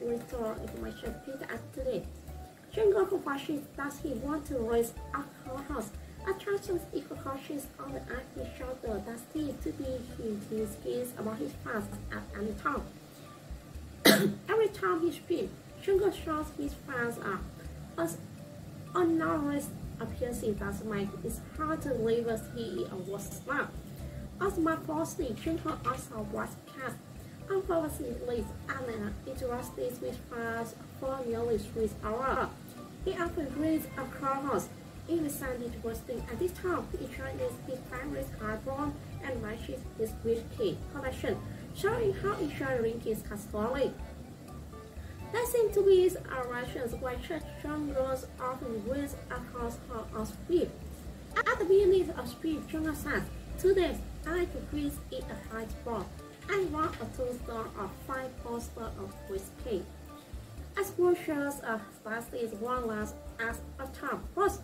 little information Peter today. Jungkook fashion does he want to raise alcohols? Attractions equal cautious on the active shoulder that seems to be his skills about his past at any time. Every time he speaks, Jungkook shows his fans are as unnoticed appearances that make it hard to believe he was smart. As my firstly, Jungkook also was cast unfortunately and interested with fans for nearly three hours. He often reads across in the Sunday posting at this time he introduces his family's hardball and matches his whiskey collection, showing how insuring his story. There seem to be arrangements where church genres often reads across her on speed. At the beginning of speed, Jungkook says, Today, I could breathe in a high spot. I want a two-star or five poster of whiskey. As as a spicy as well as, as a top first.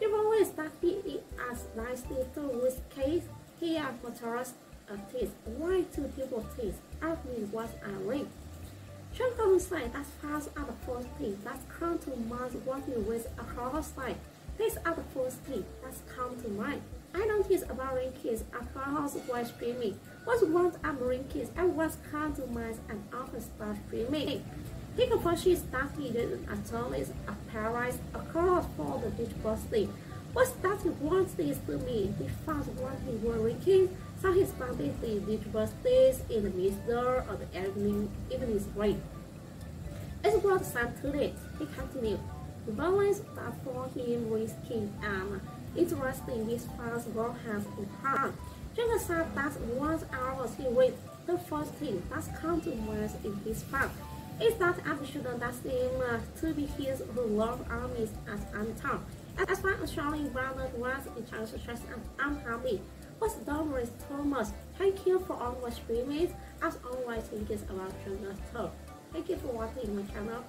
you've always start it as nicely to whiskey. Here for tourists a taste. Why two people taste? I mean what I read. Shanghai side as fast as the first thing that come to mind working with a cross side. These are the first things that come to mind. I don't noticed about kids across while streaming. What's one marine kids and what's come to mind and often start streaming. Hikaposhi started a tourist a paradise across for the digital university. What started one thing to me, he found what he was drinking, so he started the universities in the middle of the evening, evening spring. It was today, he continued. The balance that for him risking and interesting his first work has in said that once hours he read the first thing that comes to mind in his farm is that ambition that seems uh, to be his who loved armies as Anton. As far as showing brother was in charge of and unhappy, was Doris Thomas. Thank you for always streaming as always thinking about China's talk. Thank you for watching my channel.